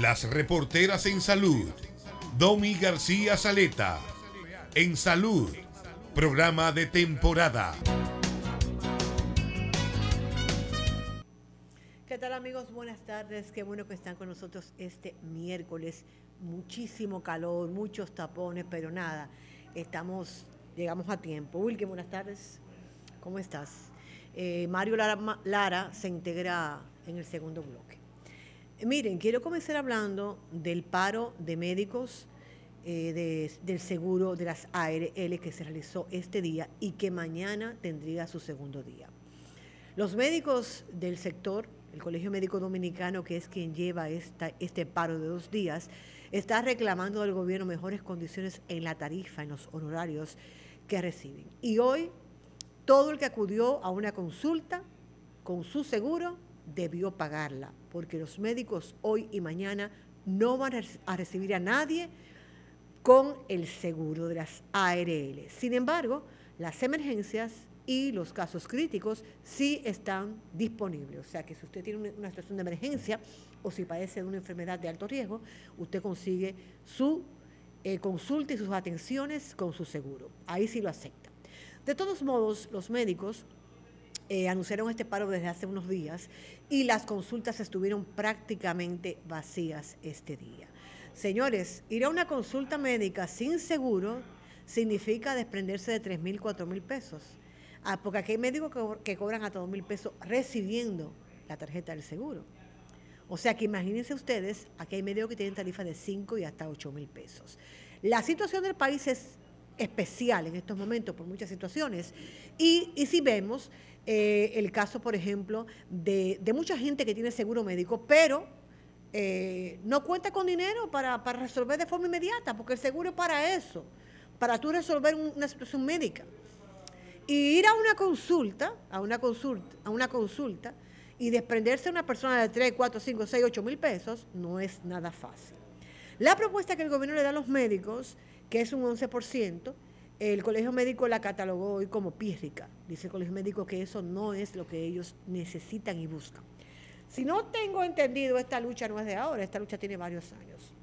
Las reporteras en salud. Domi García Saleta. En salud. Programa de temporada. ¿Qué tal amigos? Buenas tardes. Qué bueno que están con nosotros este miércoles. Muchísimo calor, muchos tapones, pero nada. Estamos, llegamos a tiempo. Wilke, buenas tardes. ¿Cómo estás? Eh, Mario Lara se integra en el segundo bloque. Miren, quiero comenzar hablando del paro de médicos eh, del seguro de las ARL que se realizó este día y que mañana tendría su segundo día. Los médicos del sector, el Colegio Médico Dominicano, que es quien lleva este paro de dos días, está reclamando del gobierno mejores condiciones en la tarifa, en los honorarios que reciben. Y hoy, todo el que acudió a una consulta con su seguro debió pagarla, porque los médicos hoy y mañana no van a recibir a nadie con el seguro de las ARL. Sin embargo, las emergencias y los casos críticos sí están disponibles. O sea que si usted tiene una situación de emergencia o si padece de una enfermedad de alto riesgo, usted consigue su eh, consulta y sus atenciones con su seguro. Ahí sí lo acepta. De todos modos, los médicos eh, anunciaron este paro desde hace unos días y las consultas estuvieron prácticamente vacías este día. Señores, ir a una consulta médica sin seguro significa desprenderse de 3 mil, 4 mil pesos. Ah, porque aquí hay médicos que, cobran a 2 mil pesos recibiendo la tarjeta del seguro. O sea que imagínense ustedes, aquí hay médicos que tienen tarifas de 5 y hasta 8 mil pesos. La situación del país es especial en estos momentos por muchas situaciones. Y, si vemos eh, el caso, por ejemplo, de, mucha gente que tiene seguro médico, pero eh, no cuenta con dinero para, resolver de forma inmediata, porque el seguro es para eso, para tú resolver una situación médica. Y ir a una consulta, a una consulta, a una consulta, y desprenderse de una persona de 3, 4, 5, 6, 8 mil pesos no es nada fácil. La propuesta que el gobierno le da a los médicos, que es un 11%, el colegio médico la catalogó hoy como pírrica. Dice el colegio médico que eso no es lo que ellos necesitan y buscan. Si no tengo entendido, esta lucha no es de ahora, esta lucha tiene varios años.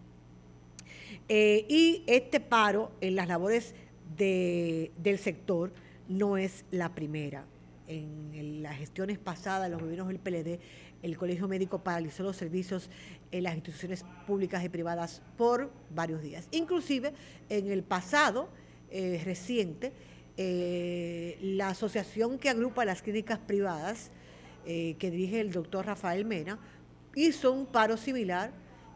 Eh, y este paro en las labores del sector no es la primera. En, las gestiones pasadas, los gobiernos del PLD, el Colegio Médico paralizó los servicios en las instituciones públicas y privadas por varios días. Inclusive, en el pasado, eh, reciente, eh, la asociación que agrupa las clínicas privadas, eh, que dirige el doctor Rafael Mena, hizo un paro similar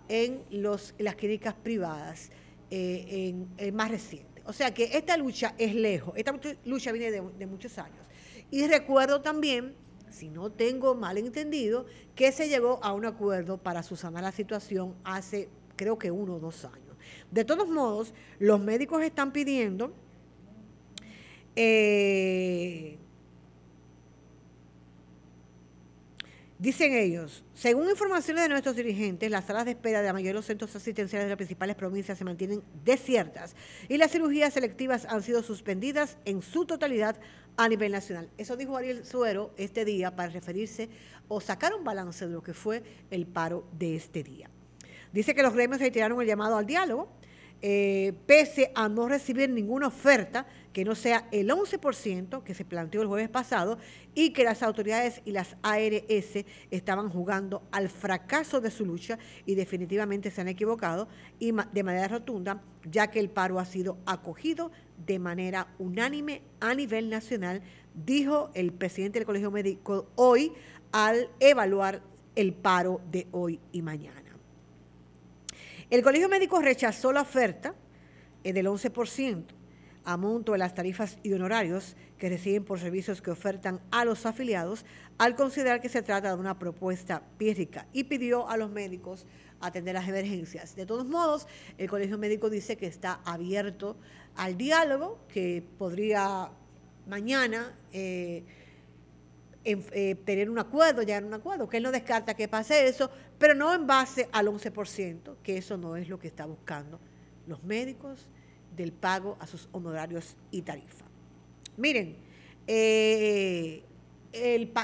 en, los, las clínicas privadas más reciente. O sea que esta lucha es lejos, esta lucha viene de muchos años. Y recuerdo también si no tengo mal entendido, que se llegó a un acuerdo para subsanar la situación hace creo que uno o dos años. De todos modos, los médicos están pidiendo eh, Dicen ellos, según informaciones de nuestros dirigentes, las salas de espera de la de los centros asistenciales de las principales provincias se mantienen desiertas y las cirugías selectivas han sido suspendidas en su totalidad a nivel nacional. Eso dijo Ariel Suero este día para referirse o sacar un balance de lo que fue el paro de este día. Dice que los gremios retiraron el llamado al diálogo, eh, pese a no recibir ninguna oferta que no sea el 11% que se planteó el jueves pasado y que las autoridades y las ARS estaban jugando al fracaso de su lucha y definitivamente se han equivocado de manera rotunda, ya que el paro ha sido acogido de manera unánime a nivel nacional, dijo el presidente del Colegio Médico hoy al evaluar el paro de hoy y mañana. El Colegio Médico rechazó la oferta eh, del 11% a monto de las tarifas y honorarios que reciben por servicios que ofertan a los afiliados al considerar que se trata de una propuesta pírrica y pidió a los médicos atender las emergencias. De todos modos, el Colegio Médico dice que está abierto al diálogo, que podría mañana eh, eh, tener un acuerdo, llegar a un acuerdo, que él no descarta que pase eso, pero no en base al 11%, que eso no es lo que está buscando los médicos del pago a sus honorarios y tarifa. Miren, eh,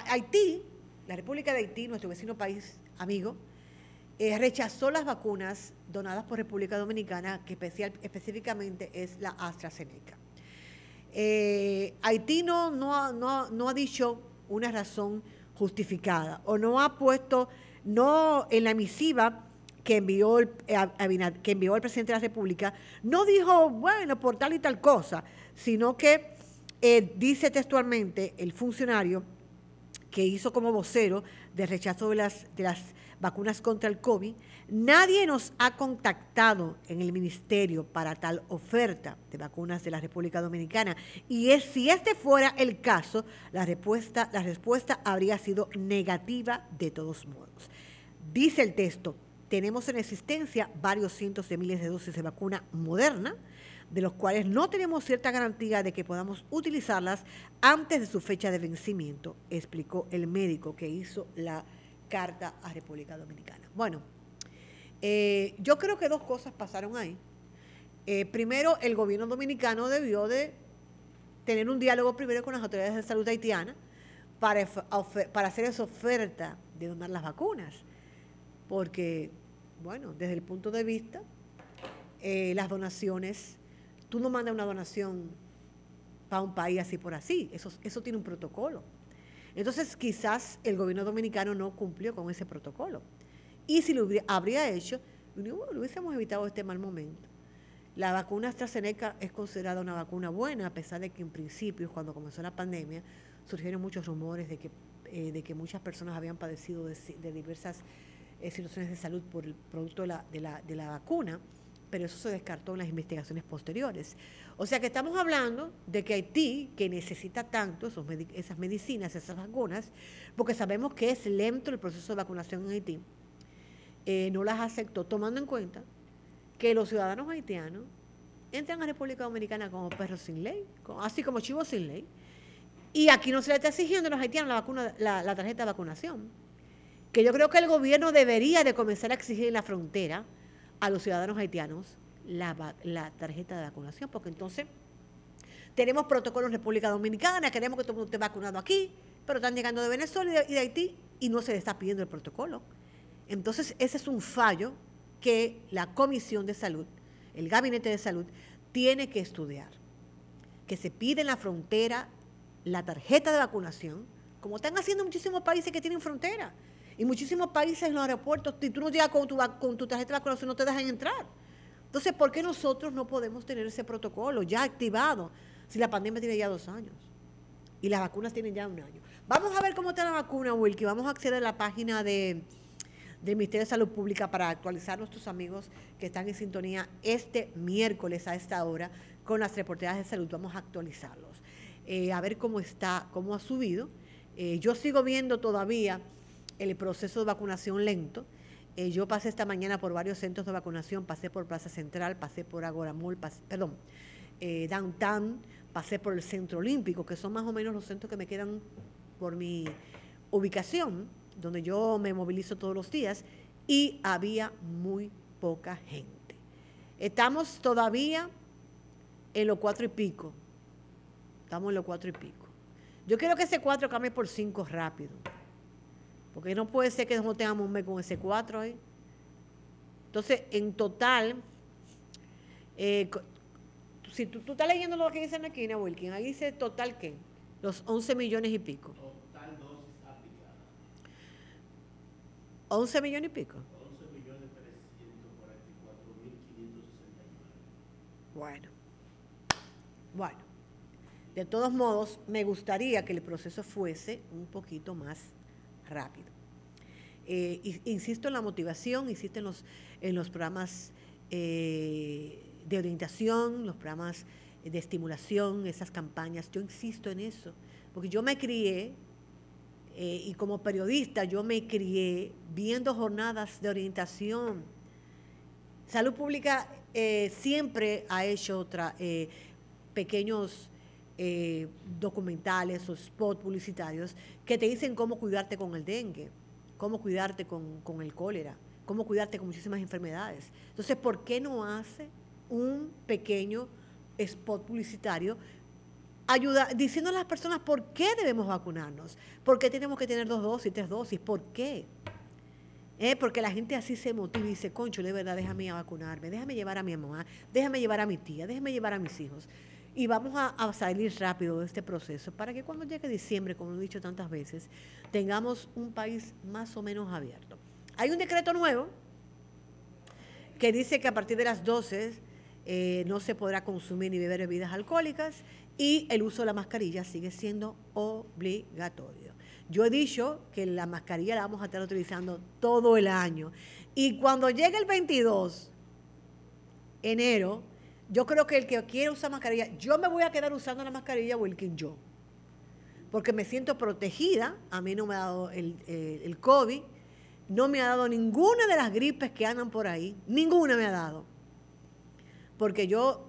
Haití, la República de Haití, nuestro vecino país amigo, eh, rechazó las vacunas donadas por República Dominicana, que especial, específicamente es la AstraZeneca. Eh, Haití no, no, no, ha dicho una razón justificada o no ha puesto, no en la misiva que envió el, eh, que envió el presidente de la República, no dijo, bueno, por tal y tal cosa, sino que dice textualmente el funcionario que hizo como vocero de rechazo de las, de las vacunas contra el COVID, nadie nos ha contactado en el ministerio para tal oferta de vacunas de la República Dominicana. Y si este fuera el caso, la respuesta, la respuesta habría sido negativa de todos modos. Dice el texto, tenemos en existencia varios cientos de miles de dosis de vacuna moderna, de los cuales no tenemos cierta garantía de que podamos utilizarlas antes de su fecha de vencimiento, explicó el médico que hizo la carta a República Dominicana. Bueno, eh, yo creo que dos cosas pasaron ahí. Eh, primero, el gobierno dominicano debió de tener un diálogo primero con las autoridades de salud haitianas para, para hacer esa oferta de donar las vacunas. Porque, bueno, desde el punto de vista, eh, las donaciones, tú no mandas una donación para un país así por así, eso, eso tiene un protocolo. Entonces, quizás el gobierno dominicano no cumplió con ese protocolo. Y si lo habría hecho, lo hubiésemos evitado este mal momento. La vacuna AstraZeneca es considerada una vacuna buena, a pesar de que en principio, cuando comenzó la pandemia, surgieron muchos rumores de que, eh, de que muchas personas habían padecido de, diversas eh, situaciones de salud por el producto de la, de la, de la vacuna, pero eso se descartó en las investigaciones posteriores. O sea que estamos hablando de que Haití, que necesita tanto esas medicinas, esas vacunas, porque sabemos que es lento el proceso de vacunación en Haití, eh, no las aceptó, tomando en cuenta que los ciudadanos haitianos entran a República Dominicana como perros sin ley, así como chivos sin ley, y aquí no se le está exigiendo a los haitianos la, vacuna, la, tarjeta de vacunación, que yo creo que el gobierno debería de comenzar a exigir en la frontera a los ciudadanos haitianos la, tarjeta de vacunación, porque entonces tenemos protocolos en República Dominicana, queremos que todo el mundo esté vacunado aquí, pero están llegando de Venezuela y de, Haití y no se le está pidiendo el protocolo. Entonces, ese es un fallo que la Comisión de Salud, el Gabinete de Salud, tiene que estudiar. Que se pide en la frontera la tarjeta de vacunación, como están haciendo muchísimos países que tienen frontera. Y muchísimos países en los aeropuertos, si tú no llegas con tu, con tu tarjeta de vacunación, no te dejan entrar. Entonces, ¿por qué nosotros no podemos tener ese protocolo ya activado si la pandemia tiene ya dos años y las vacunas tienen ya un año? Vamos a ver cómo está la vacuna, Wilkie. Vamos a acceder a la página de, del Ministerio de Salud Pública para actualizar a nuestros amigos que están en sintonía este miércoles a esta hora con las reporteras de salud. Vamos a actualizarlos. Eh, a ver cómo está, cómo ha subido. Eh, yo sigo viendo todavía el proceso de vacunación lento. Eh, yo pasé esta mañana por varios centros de vacunación, pasé por Plaza Central, pasé por Agoramul, perdón, eh, Downtown, pasé por el Centro Olímpico, que son más o menos los centros que me quedan por mi ubicación, donde yo me movilizo todos los días, y había muy poca gente. Estamos todavía en los cuatro y pico. Estamos en los cuatro y pico. Yo quiero que ese cuatro cambie por cinco rápido. Porque no puede ser que no tengamos un mes con ese 4 ahí. Entonces, en total, eh, si tú, estás leyendo lo que dice en la esquina, Wilkin, ahí dice total qué? Los 11 millones y pico. Total dosis aplicadas. 11 millones y pico. 11 millones 344 mil 569. Bueno. Bueno. De todos modos, me gustaría que el proceso fuese un poquito más rápido. Eh, insisto en la motivación, insisto en los, en los programas eh, de orientación, los programas de estimulación, esas campañas. Yo insisto en eso, porque yo me crié, eh, y como periodista yo me crié viendo jornadas de orientación. Salud Pública siempre ha hecho otra, pequeños eh, documentales o spots publicitarios que te dicen cómo cuidarte con el dengue, cómo cuidarte con, el cólera, cómo cuidarte con muchísimas enfermedades. Entonces, ¿por qué no hace un pequeño spot publicitario diciendo a las personas por qué debemos vacunarnos, por qué tenemos que tener dos dosis, tres dosis, por qué? ¿eh? porque la gente así se motiva y dice, concho, de verdad, déjame vacunarme, déjame llevar a mi mamá, déjame llevar a mi tía, déjame llevar a mis hijos. Y vamos a, salir rápido de este proceso para que cuando llegue diciembre, como he dicho tantas veces, tengamos un país más o menos abierto. Hay un decreto nuevo que dice que a partir de las 12 eh, no se podrá consumir ni beber bebidas alcohólicas y el uso de la mascarilla sigue siendo obligatorio. Yo he dicho que la mascarilla la vamos a estar utilizando todo el año. Y cuando llegue el 22, enero, yo creo que el que quiere usar mascarilla, yo me voy a quedar usando la mascarilla Wilkin yo. Porque me siento protegida, a mí no me ha dado el, el COVID, no me ha dado ninguna de las gripes que andan por ahí, ninguna me ha dado. Porque yo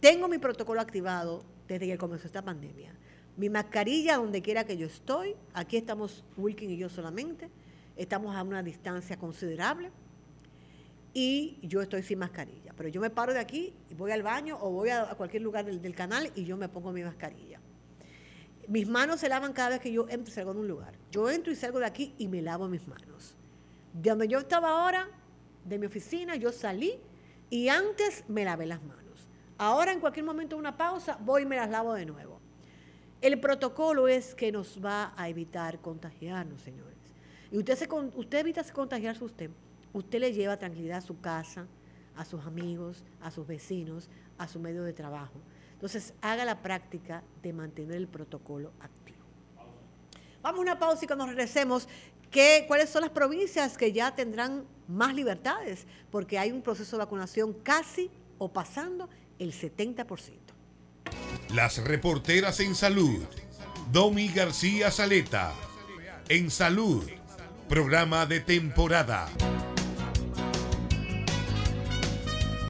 tengo mi protocolo activado desde que comenzó esta pandemia. Mi mascarilla donde quiera que yo estoy, aquí estamos Wilkin y yo solamente, estamos a una distancia considerable y yo estoy sin mascarilla. Pero yo me paro de aquí y voy al baño o voy a, cualquier lugar del, canal y yo me pongo mi mascarilla. Mis manos se lavan cada vez que yo entro y salgo de un lugar. Yo entro y salgo de aquí y me lavo mis manos. De donde yo estaba ahora, de mi oficina, yo salí y antes me lavé las manos. Ahora en cualquier momento una pausa voy y me las lavo de nuevo. El protocolo es que nos va a evitar contagiarnos, señores. Y usted, se, usted evita contagiarse usted usted le lleva tranquilidad a su casa, a sus amigos, a sus vecinos, a su medio de trabajo. Entonces, haga la práctica de mantener el protocolo activo. Vamos a una pausa y cuando regresemos, ¿qué, ¿cuáles son las provincias que ya tendrán más libertades? Porque hay un proceso de vacunación casi o pasando el 70%. Las reporteras en salud. Domi García Saleta. En salud. Programa de temporada.